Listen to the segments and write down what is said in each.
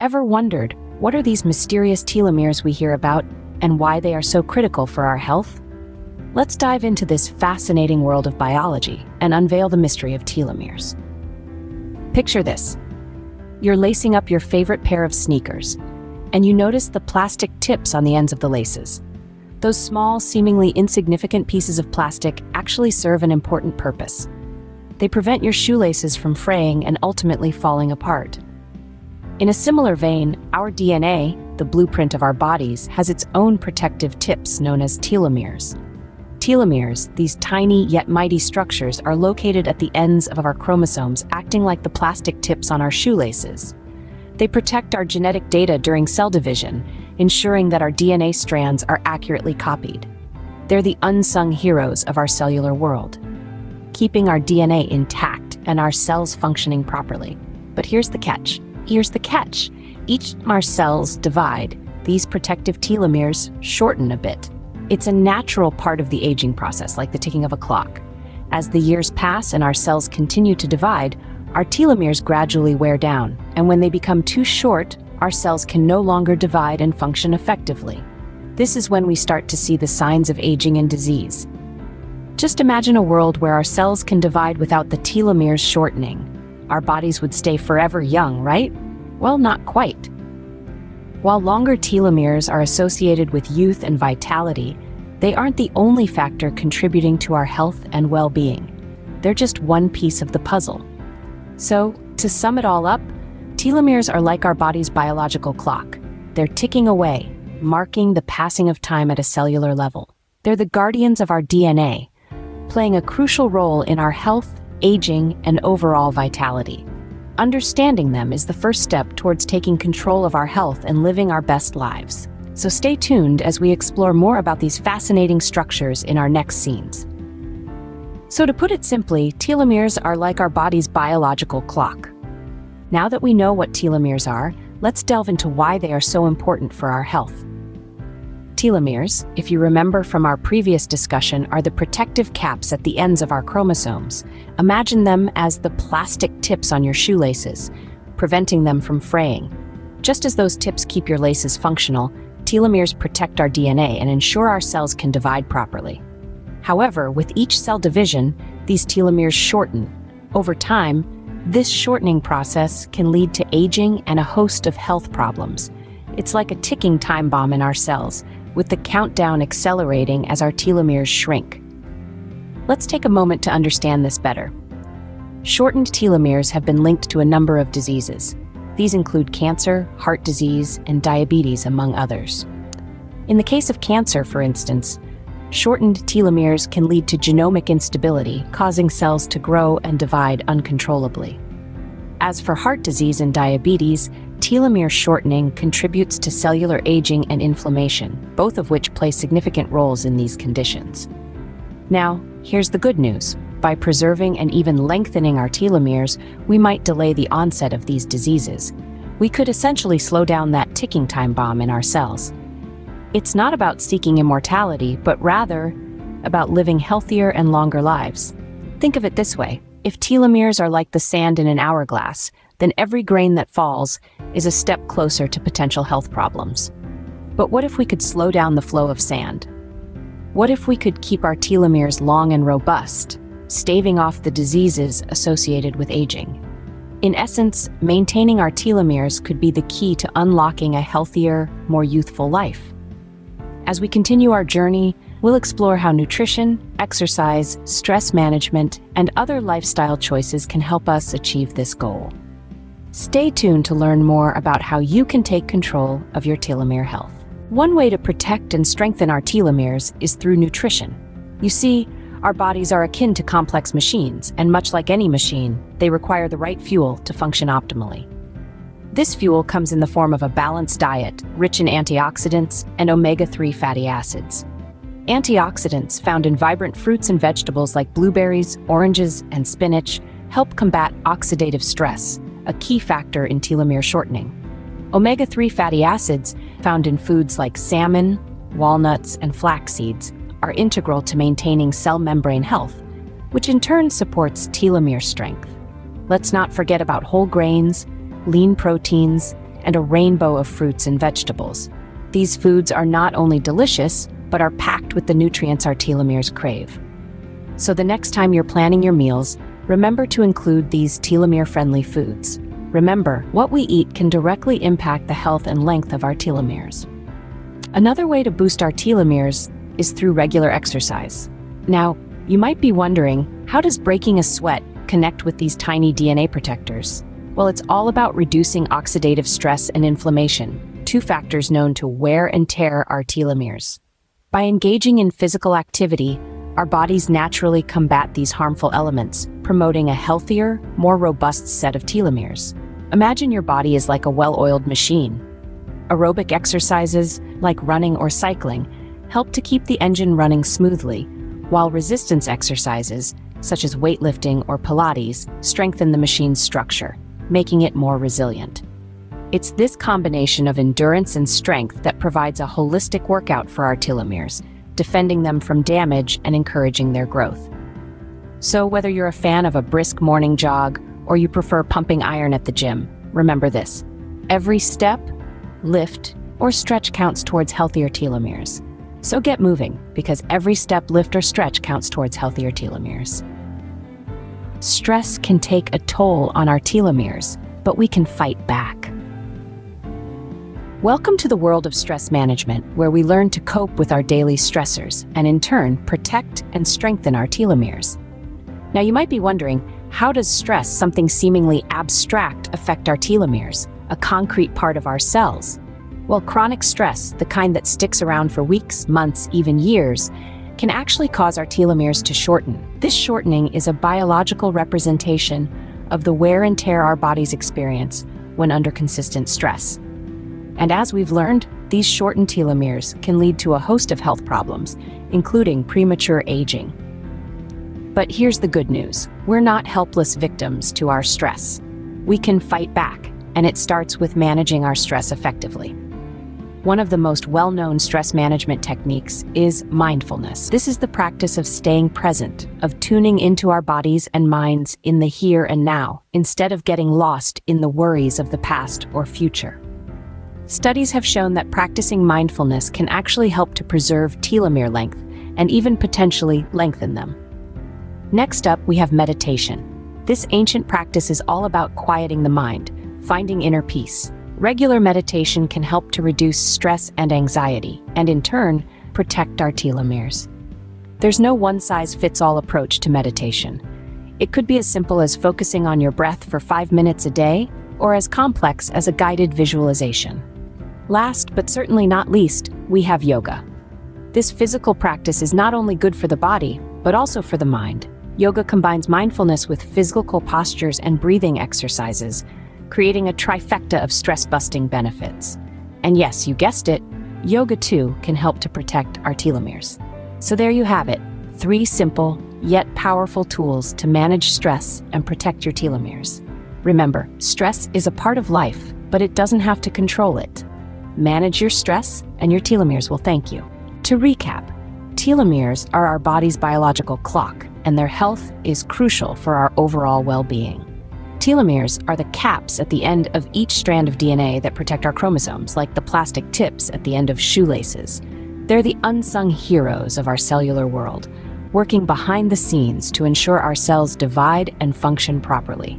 Ever wondered, what are these mysterious telomeres we hear about and why they are so critical for our health? Let's dive into this fascinating world of biology and unveil the mystery of telomeres. Picture this. You're lacing up your favorite pair of sneakers, and you notice the plastic tips on the ends of the laces. Those small, seemingly insignificant pieces of plastic actually serve an important purpose. They prevent your shoelaces from fraying and ultimately falling apart. In a similar vein, our DNA, the blueprint of our bodies, has its own protective tips known as telomeres. Telomeres, these tiny yet mighty structures, are located at the ends of our chromosomes, acting like the plastic tips on our shoelaces. They protect our genetic data during cell division, ensuring that our DNA strands are accurately copied. They're the unsung heroes of our cellular world, keeping our DNA intact and our cells functioning properly. But here's the catch. Here's the catch. Each cells divide, these protective telomeres shorten a bit. It's a natural part of the aging process, like the ticking of a clock. As the years pass and our cells continue to divide, our telomeres gradually wear down, and when they become too short, our cells can no longer divide and function effectively. This is when we start to see the signs of aging and disease. Just imagine a world where our cells can divide without the telomeres shortening our bodies would stay forever young, right? Well, not quite. While longer telomeres are associated with youth and vitality, they aren't the only factor contributing to our health and well-being. They're just one piece of the puzzle. So, to sum it all up, telomeres are like our body's biological clock. They're ticking away, marking the passing of time at a cellular level. They're the guardians of our DNA, playing a crucial role in our health aging, and overall vitality. Understanding them is the first step towards taking control of our health and living our best lives. So stay tuned as we explore more about these fascinating structures in our next scenes. So to put it simply, telomeres are like our body's biological clock. Now that we know what telomeres are, let's delve into why they are so important for our health. Telomeres, if you remember from our previous discussion, are the protective caps at the ends of our chromosomes. Imagine them as the plastic tips on your shoelaces, preventing them from fraying. Just as those tips keep your laces functional, telomeres protect our DNA and ensure our cells can divide properly. However, with each cell division, these telomeres shorten. Over time, this shortening process can lead to aging and a host of health problems. It's like a ticking time bomb in our cells, with the countdown accelerating as our telomeres shrink. Let's take a moment to understand this better. Shortened telomeres have been linked to a number of diseases. These include cancer, heart disease, and diabetes, among others. In the case of cancer, for instance, shortened telomeres can lead to genomic instability, causing cells to grow and divide uncontrollably. As for heart disease and diabetes, telomere shortening contributes to cellular aging and inflammation, both of which play significant roles in these conditions. Now, here's the good news. By preserving and even lengthening our telomeres, we might delay the onset of these diseases. We could essentially slow down that ticking time bomb in our cells. It's not about seeking immortality, but rather about living healthier and longer lives. Think of it this way. If telomeres are like the sand in an hourglass, then every grain that falls is a step closer to potential health problems. But what if we could slow down the flow of sand? What if we could keep our telomeres long and robust, staving off the diseases associated with aging? In essence, maintaining our telomeres could be the key to unlocking a healthier, more youthful life. As we continue our journey, we'll explore how nutrition, exercise, stress management, and other lifestyle choices can help us achieve this goal. Stay tuned to learn more about how you can take control of your telomere health. One way to protect and strengthen our telomeres is through nutrition. You see, our bodies are akin to complex machines, and much like any machine, they require the right fuel to function optimally. This fuel comes in the form of a balanced diet, rich in antioxidants and omega-3 fatty acids. Antioxidants found in vibrant fruits and vegetables like blueberries, oranges, and spinach help combat oxidative stress, a key factor in telomere shortening. Omega-3 fatty acids, found in foods like salmon, walnuts, and flax seeds, are integral to maintaining cell membrane health, which in turn supports telomere strength. Let's not forget about whole grains, lean proteins, and a rainbow of fruits and vegetables. These foods are not only delicious, but are packed with the nutrients our telomeres crave. So the next time you're planning your meals, remember to include these telomere-friendly foods. Remember, what we eat can directly impact the health and length of our telomeres. Another way to boost our telomeres is through regular exercise. Now, you might be wondering, how does breaking a sweat connect with these tiny DNA protectors? Well, it's all about reducing oxidative stress and inflammation, two factors known to wear and tear our telomeres. By engaging in physical activity, our bodies naturally combat these harmful elements, promoting a healthier, more robust set of telomeres. Imagine your body is like a well-oiled machine. Aerobic exercises, like running or cycling, help to keep the engine running smoothly, while resistance exercises, such as weightlifting or Pilates, strengthen the machine's structure, making it more resilient. It's this combination of endurance and strength that provides a holistic workout for our telomeres, defending them from damage and encouraging their growth. So whether you're a fan of a brisk morning jog or you prefer pumping iron at the gym, remember this. Every step, lift, or stretch counts towards healthier telomeres. So get moving, because every step, lift, or stretch counts towards healthier telomeres. Stress can take a toll on our telomeres, but we can fight back. Welcome to the world of stress management, where we learn to cope with our daily stressors and in turn protect and strengthen our telomeres. Now you might be wondering, how does stress, something seemingly abstract, affect our telomeres, a concrete part of our cells? Well, chronic stress, the kind that sticks around for weeks, months, even years, can actually cause our telomeres to shorten. This shortening is a biological representation of the wear and tear our bodies experience when under consistent stress. And as we've learned, these shortened telomeres can lead to a host of health problems, including premature aging. But here's the good news. We're not helpless victims to our stress. We can fight back, and it starts with managing our stress effectively. One of the most well-known stress management techniques is mindfulness. This is the practice of staying present, of tuning into our bodies and minds in the here and now, instead of getting lost in the worries of the past or future. Studies have shown that practicing mindfulness can actually help to preserve telomere length and even potentially lengthen them. Next up, we have meditation. This ancient practice is all about quieting the mind, finding inner peace. Regular meditation can help to reduce stress and anxiety, and in turn, protect our telomeres. There's no one-size-fits-all approach to meditation. It could be as simple as focusing on your breath for five minutes a day, or as complex as a guided visualization. Last, but certainly not least, we have yoga. This physical practice is not only good for the body, but also for the mind. Yoga combines mindfulness with physical postures and breathing exercises, creating a trifecta of stress-busting benefits. And yes, you guessed it, yoga too can help to protect our telomeres. So there you have it, three simple, yet powerful tools to manage stress and protect your telomeres. Remember, stress is a part of life, but it doesn't have to control it. Manage your stress, and your telomeres will thank you. To recap, telomeres are our body's biological clock, and their health is crucial for our overall well-being. Telomeres are the caps at the end of each strand of DNA that protect our chromosomes, like the plastic tips at the end of shoelaces. They're the unsung heroes of our cellular world, working behind the scenes to ensure our cells divide and function properly.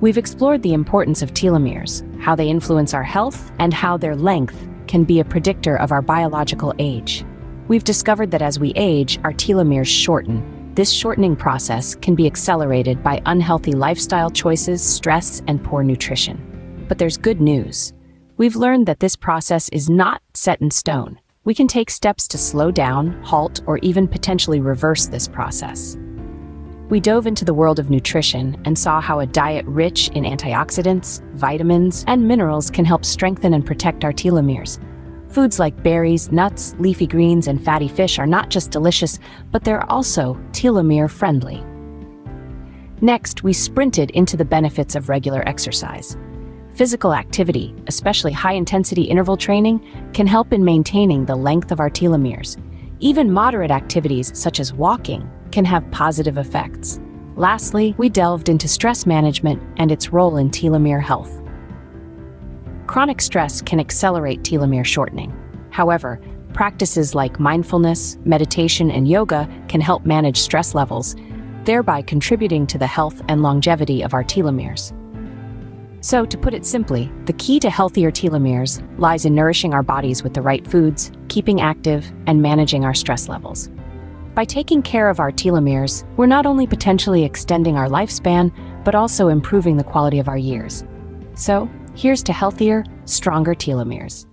We've explored the importance of telomeres, how they influence our health, and how their length can be a predictor of our biological age. We've discovered that as we age, our telomeres shorten. This shortening process can be accelerated by unhealthy lifestyle choices, stress, and poor nutrition. But there's good news. We've learned that this process is not set in stone. We can take steps to slow down, halt, or even potentially reverse this process. We dove into the world of nutrition and saw how a diet rich in antioxidants, vitamins, and minerals can help strengthen and protect our telomeres. Foods like berries, nuts, leafy greens, and fatty fish are not just delicious, but they're also telomere friendly. Next, we sprinted into the benefits of regular exercise. Physical activity, especially high-intensity interval training, can help in maintaining the length of our telomeres. Even moderate activities, such as walking, can have positive effects. Lastly, we delved into stress management and its role in telomere health. Chronic stress can accelerate telomere shortening. However, practices like mindfulness, meditation, and yoga can help manage stress levels, thereby contributing to the health and longevity of our telomeres. So, to put it simply, the key to healthier telomeres lies in nourishing our bodies with the right foods, keeping active, and managing our stress levels. By taking care of our telomeres, we're not only potentially extending our lifespan, but also improving the quality of our years. So, here's to healthier, stronger telomeres.